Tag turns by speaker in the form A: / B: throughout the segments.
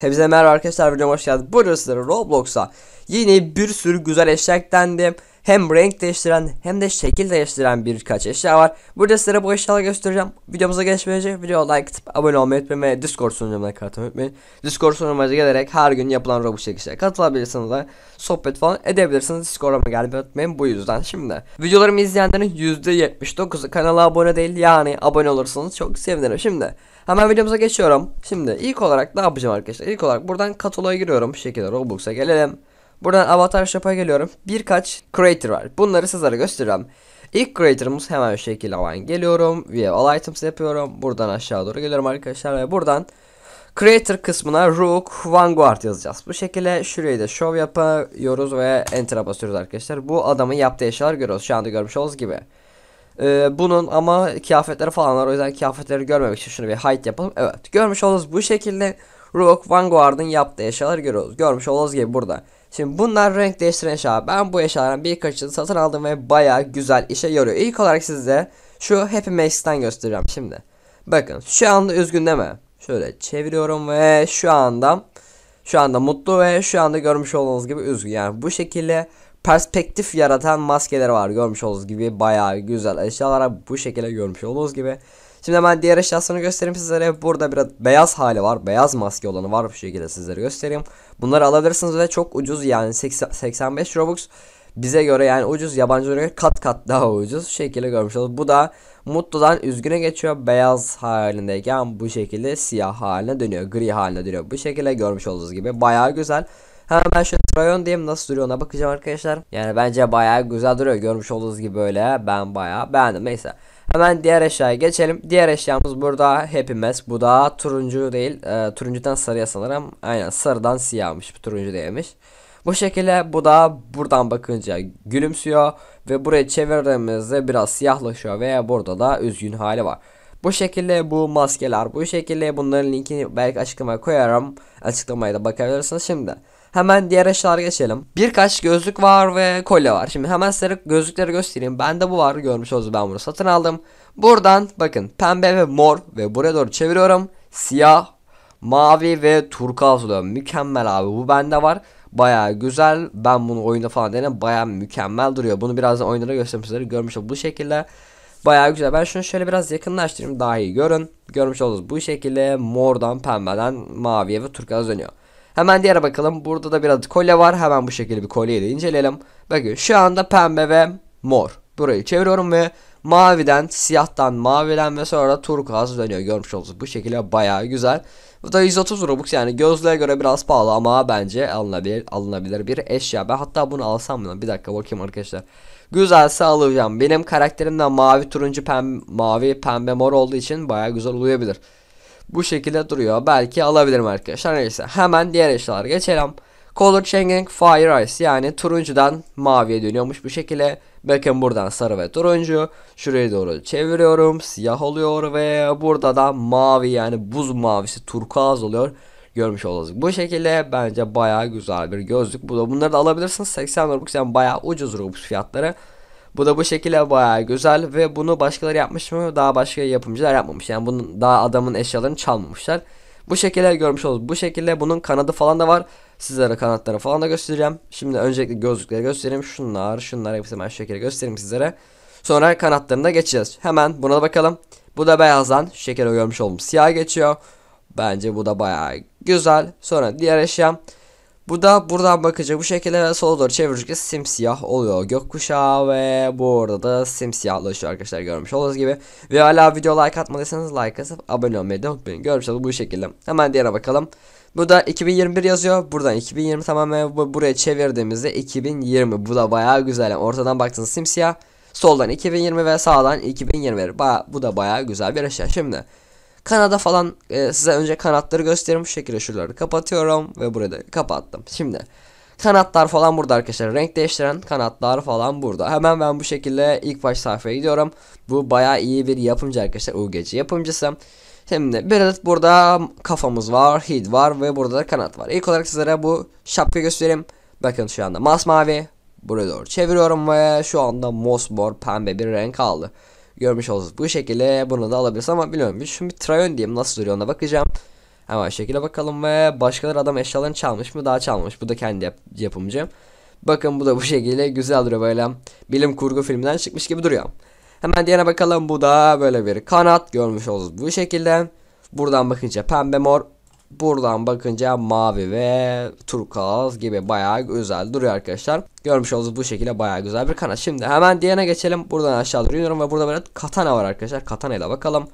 A: Hepinize merhaba arkadaşlar videoma hoş geldiniz. Bugün sizlere Roblox'a yeni bir sürü güzel eşya eklendi. Hem renk değiştiren hem de şekil değiştiren birkaç eşya var. Burada sizlere bu eşyaları göstereceğim. Videomuza geçmeden önce videoya like atıp abone olmayı unutmayın ve Discord sunucumuna katılmayı unutmayın. Discord sunucumuza gelerek her gün yapılan Roblox çekişlere katılabilirsiniz ve sohbet falan edebilirsiniz. Discord'a gelmeyi unutmayın bu yüzden. Şimdi videolarımı izleyenlerin %79'u kanala abone değil yani abone olursanız çok sevinirim. Şimdi Hemen videomuza geçiyorum. Şimdi ilk olarak ne yapacağım arkadaşlar? İlk olarak buradan kataloğa giriyorum. Bu şekilde Roblox'a gelelim. Buradan Avatar Shop'a geliyorum. Birkaç creator var. Bunları sizlere göstereceğim. İlk creator'ımız hemen şu şekilde hemen geliyorum. Via all items yapıyorum. Buradan aşağı doğru geliyorum arkadaşlar ve buradan creator kısmına Rook Vanguard yazacağız. Bu şekilde şurayı da show yapıyoruz ve enter'a basıyoruz arkadaşlar. Bu adamın yaptığı eşyalar görüyoruz. Şu anda görmüş olduğunuz gibi. Ee, bunun ama kıyafetleri falan var. O yüzden kıyafetleri görmemek için şunu bir height yapalım. Evet. Görmüş olduğunuz bu şekilde Rook Vanguard'ın yaptığı eşyaları görüyoruz. Görmüş olduğunuz gibi burada. Şimdi bunlar renk değiştiren eşya. Ben bu eşyaların birkaçını satın aldım ve baya güzel işe yarıyor. İlk olarak size şu Happy Max'ten göstereceğim şimdi. Bakın şu anda üzgün deme. Şöyle çeviriyorum ve şu anda şu anda mutlu ve şu anda görmüş olduğunuz gibi üzgün. Yani bu şekilde perspektif yaratan maskeler var. Görmüş olduğunuz gibi bayağı güzel eşyalara bu şekilde görmüş olduğunuz gibi. Şimdi hemen diğer eşyasını göstereyim sizlere. Burada biraz beyaz hali var. Beyaz maske olanı var bu şekilde sizlere göstereyim. Bunları alabilirsiniz ve çok ucuz yani 80, 85 Robux. Bize göre yani ucuz yabancılara göre kat kat daha ucuz şekilde görmüş olduk. Bu da mutludan üzgüne geçiyor. Beyaz halindeyken bu şekilde siyah haline dönüyor. Gri haline dönüyor. Bu şekilde görmüş olduğunuz gibi bayağı güzel. Hemen ben şöyle Trayon diyeyim nasıl duruyor ona bakacağım arkadaşlar. Yani bence bayağı güzel duruyor. Görmüş olduğunuz gibi böyle ben bayağı beğendim. Neyse. Hemen diğer eşyaya geçelim. Diğer eşyamız burada Happy. Bu da turuncu değil. E, turuncudan sarıya sanırım. Aynen sarıdan siyahmış. Turuncu değilmiş. Bu şekilde bu da buradan bakınca gülümsüyor. Ve buraya çevirdiğimizde biraz siyahlaşıyor. Ve burada da üzgün hali var. Bu şekilde bu maskeler bu şekilde bunların linkini belki açıklamaya koyarım. Açıklamaya da bakabilirsiniz şimdi. Hemen diğer eşyalara geçelim. Birkaç gözlük var ve kolye var. Şimdi hemen size gözlükleri göstereyim. Bende bu var. Görmüş olduğunuz ben bunu satın aldım. Buradan bakın pembe ve mor ve buraya doğru çeviriyorum. Siyah, mavi ve turkuaz oluyor. Mükemmel abi. Bu bende var. Baya güzel. Ben bunu oyunda falan denedim. Baya mükemmel duruyor. Bunu birazdan oyunlara göstereyim sizlere. Görmüş bu şekilde. Baya güzel. Ben şunu şöyle biraz yakınlaştırayım. Daha iyi görün. Görmüş olduğunuz bu şekilde mordan pembeden maviye ve turkuaz dönüyor. Hemen diğer bakalım. Burada da biraz kolye var. Hemen bu şekilde bir kolyeyi de inceleyelim. Bakın şu anda pembe ve mor. Burayı çeviriyorum ve maviden, siyahtan, maviden ve sonra turkuaz dönüyor. Görmüş olduğunuz bu şekilde bayağı güzel. Bu da 130 Robux yani gözlüğe göre biraz pahalı ama bence alınabilir, alınabilir bir eşya. Ben hatta bunu alsam mı? Bir dakika bakayım arkadaşlar. Güzelse alacağım. Benim karakterim de mavi, turuncu, pembe, mavi, pembe, mor olduğu için bayağı güzel olabilir. Bu şekilde duruyor. Belki alabilirim arkadaşlar. Neyse hemen diğer eşyalara geçelim. Color Changing Fire Ice yani turuncudan maviye dönüyormuş bu şekilde. Bakın buradan sarı ve turuncu. Şuraya doğru çeviriyorum. Siyah oluyor ve burada da mavi yani buz mavisi turkuaz oluyor. Görmüş olacak. Bu şekilde bence baya güzel bir gözlük. Bu da bunları da alabilirsiniz. 80 Robux yani baya ucuz Robux fiyatları. Bu da bu şekilde bayağı güzel ve bunu başkaları yapmış mı? Daha başka yapımcılar yapmamış. Yani bunun daha adamın eşyalarını çalmamışlar. Bu şekilde görmüş oluruz. Bu şekilde bunun kanadı falan da var. Sizlere kanatları falan da göstereceğim. Şimdi öncelikle gözlükleri göstereyim. Şunlar, şunlar hepsi ben şu şekilde göstereyim sizlere. Sonra kanatlarını da geçeceğiz. Hemen buna da bakalım. Bu da beyazdan şu şekilde görmüş oldum. Siyah geçiyor. Bence bu da bayağı güzel. Sonra diğer eşyam. Bu da buradan bakınca bu şekilde sola doğru çevirince simsiyah oluyor gökkuşağı ve bu arada da simsiyahlaşıyor arkadaşlar görmüş olduğunuz gibi. Ve hala video like atmadıysanız like atıp abone olmayı da unutmayın. Görmüş olduğunuz bu şekilde. Hemen diğerine bakalım. Bu da 2021 yazıyor. Buradan 2020 tamamen buraya çevirdiğimizde 2020. Bu da bayağı güzel. Yani ortadan baktığınız simsiyah. Soldan 2020 ve sağdan 2021. Ba bu da bayağı güzel bir eşya. Şimdi Kanada falan e, size önce kanatları göstereyim. Bu şekilde şuraları kapatıyorum ve burada kapattım. Şimdi kanatlar falan burada arkadaşlar. Renk değiştiren kanatlar falan burada. Hemen ben bu şekilde ilk baş sayfaya gidiyorum. Bu baya iyi bir yapımcı arkadaşlar. UGC yapımcısı. Şimdi bir adet burada kafamız var, head var ve burada da kanat var. İlk olarak sizlere bu şapka göstereyim. Bakın şu anda masmavi. Buraya doğru çeviriyorum ve şu anda mosmor pembe bir renk aldı görmüş olursunuz. Bu şekilde bunu da alabiliriz ama bilmiyorum. Şimdi Trayon diyeyim nasıl duruyor ona bakacağım. Hemen şekilde bakalım ve başkaları adam eşyalarını çalmış mı? Daha çalmış. Bu da kendi yap yapımcı. Bakın bu da bu şekilde güzel duruyor böyle. Bilim kurgu filminden çıkmış gibi duruyor. Hemen diğerine bakalım. Bu da böyle bir kanat görmüş oluruz bu şekilde. Buradan bakınca pembe mor. Buradan bakınca mavi ve turkuaz gibi bayağı güzel duruyor arkadaşlar. Görmüş olduğunuz bu şekilde bayağı güzel bir kanat. Şimdi hemen diğerine geçelim. Buradan aşağı doğru ve burada böyle katana var arkadaşlar. Katana ile bakalım.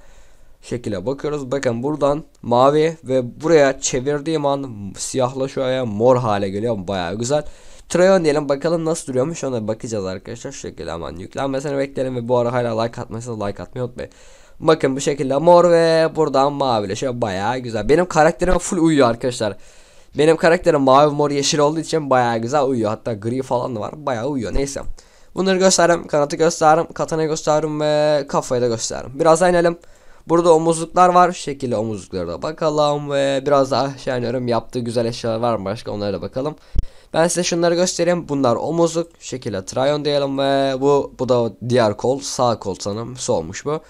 A: Şekilde bakıyoruz. Bakın buradan mavi ve buraya çevirdiğim an siyahlaşıyor mor hale geliyor. Bayağı güzel. Trayon diyelim bakalım nasıl duruyormuş ona bakacağız arkadaşlar. Şu şekilde hemen yüklenmesini bekleyelim ve bu ara hala like atmazsanız like atmayı unutmayın. Bakın bu şekilde mor ve buradan mavileşiyor bayağı güzel. Benim karakterim full uyuyor arkadaşlar. Benim karakterim mavi mor yeşil olduğu için bayağı güzel uyuyor. Hatta gri falan da var. Bayağı uyuyor. Neyse. Bunları göstereyim. Kanatı göstereyim. Katanayı göstereyim ve kafayı da göstereyim. Biraz daha inelim. Burada omuzluklar var. Şu şekilde omuzluklara da bakalım ve biraz daha aşağı iniyorum. Yaptığı güzel eşyalar var mı başka onlara da bakalım. Ben size şunları göstereyim. Bunlar omuzluk. Şu şekilde trayon diyelim ve bu bu da diğer kol. Sağ kol sanırım. Solmuş bu.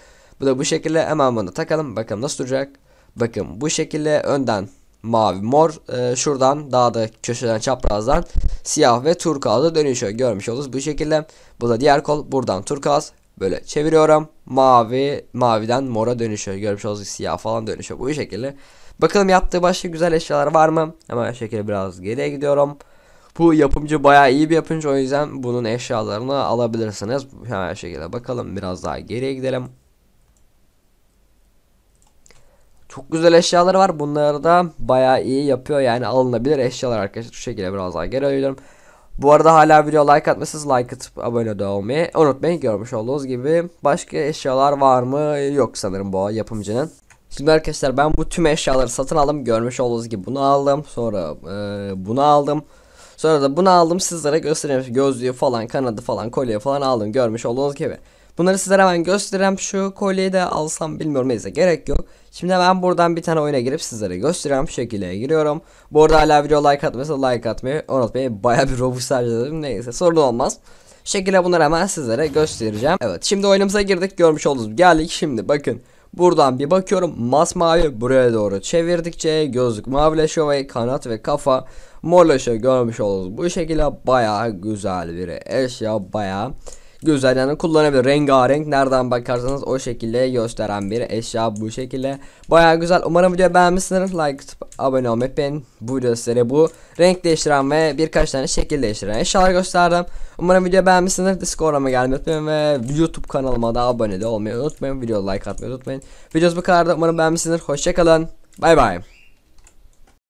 A: Bu da bu şekilde hemen bunu takalım. Bakalım nasıl duracak. Bakın bu şekilde önden mavi mor e, şuradan daha da köşeden çaprazdan siyah ve turkuaz'a dönüşüyor. Görmüş oluruz bu şekilde. Bu da diğer kol buradan turkuaz böyle çeviriyorum. Mavi maviden mora dönüşüyor. Görmüş oluruz siyah falan dönüşüyor bu şekilde. Bakalım yaptığı başka güzel eşyalar var mı? Hemen şekilde biraz geriye gidiyorum. Bu yapımcı bayağı iyi bir yapımcı o yüzden bunun eşyalarını alabilirsiniz. Hemen şekilde bakalım biraz daha geriye gidelim. Çok güzel eşyaları var. Bunları da bayağı iyi yapıyor. Yani alınabilir eşyalar arkadaşlar. Şu şekilde biraz daha geri alıyorum. Bu arada hala video like atmışsınız like atıp abone de olmayı unutmayın. Görmüş olduğunuz gibi başka eşyalar var mı? Yok sanırım bu yapımcının. Şimdi arkadaşlar ben bu tüm eşyaları satın aldım. Görmüş olduğunuz gibi bunu aldım. Sonra e, bunu aldım. Sonra da bunu aldım sizlere göstereyim. Gözlüğü falan, kanadı falan, kolye falan aldım. Görmüş olduğunuz gibi. Bunları sizlere hemen göstereyim. Şu kolyeyi de alsam bilmiyorum neyse gerek yok. Şimdi ben buradan bir tane oyuna girip sizlere göstereyim. Şu şekilde giriyorum. Bu arada hala video like atmıyorsa like atmayı unutmayın. Baya bir robux harcadım. Neyse sorun olmaz. Şu şekilde bunları hemen sizlere göstereceğim. Evet şimdi oyunumuza girdik. Görmüş oldunuz. Geldik şimdi bakın. Buradan bir bakıyorum masmavi buraya doğru çevirdikçe gözlük mavileşiyor ve kanat ve kafa morlaşıyor görmüş oldunuz. Bu şekilde baya güzel bir eşya baya güzel yani kullanabilir. Rengarenk nereden bakarsanız o şekilde gösteren bir eşya bu şekilde. Baya güzel. Umarım video beğenmişsiniz like abone olmayı ben bu video sizlere bu renk değiştiren ve birkaç tane şekil değiştiren eşyalar gösterdim. Umarım video beğenmişsiniz discord'uma gelmeyi unutmayın ve youtube kanalıma da abone de olmayı unutmayın. Video like atmayı unutmayın. Videomuz bu kadar umarım beğenmişsiniz hoşçakalın bay bay